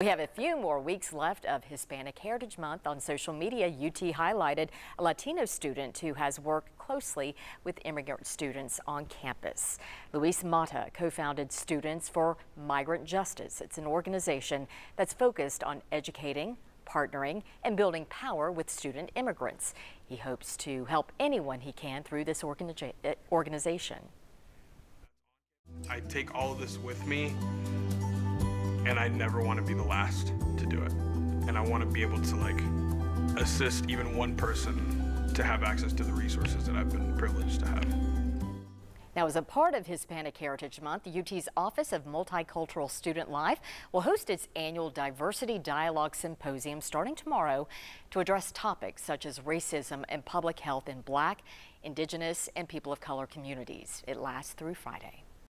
We have a few more weeks left of Hispanic Heritage Month. On social media, UT highlighted a Latino student who has worked closely with immigrant students on campus. Luis Mata co-founded Students for Migrant Justice. It's an organization that's focused on educating, partnering, and building power with student immigrants. He hopes to help anyone he can through this eh, organization. I take all of this with me and I never want to be the last to do it. And I want to be able to like assist even one person to have access to the resources that I've been privileged to have. Now, as a part of Hispanic Heritage Month, UT's Office of Multicultural Student Life will host its annual Diversity Dialogue Symposium starting tomorrow to address topics such as racism and public health in Black, Indigenous, and people of color communities. It lasts through Friday.